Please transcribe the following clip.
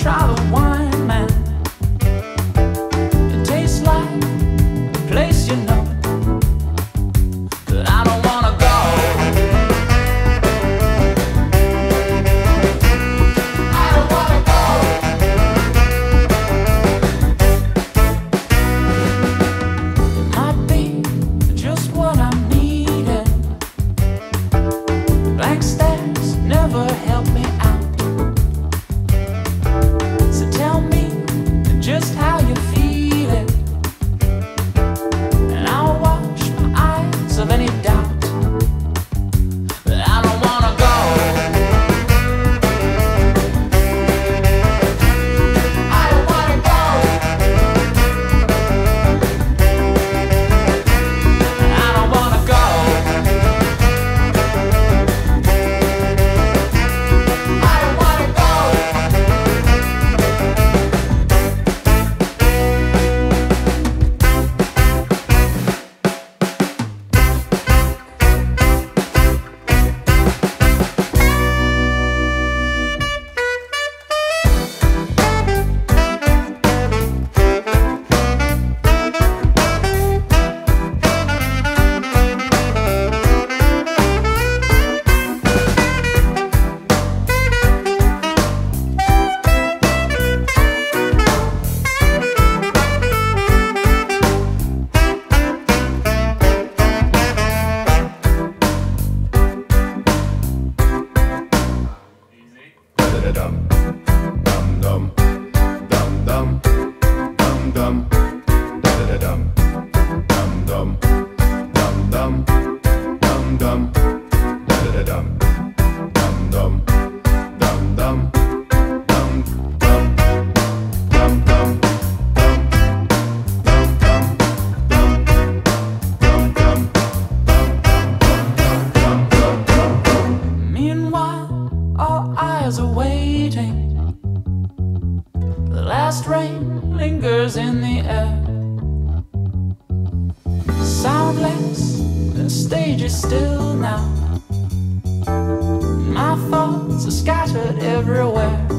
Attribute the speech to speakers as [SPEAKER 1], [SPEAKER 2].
[SPEAKER 1] try to wine. You feel
[SPEAKER 2] dum da da da dum dum dum dum dum dum dum da da da dum dum dum
[SPEAKER 1] Meanwhile, our eyes are waiting the last rain lingers in the air. Soundless, the stage is still now. My thoughts are scattered everywhere.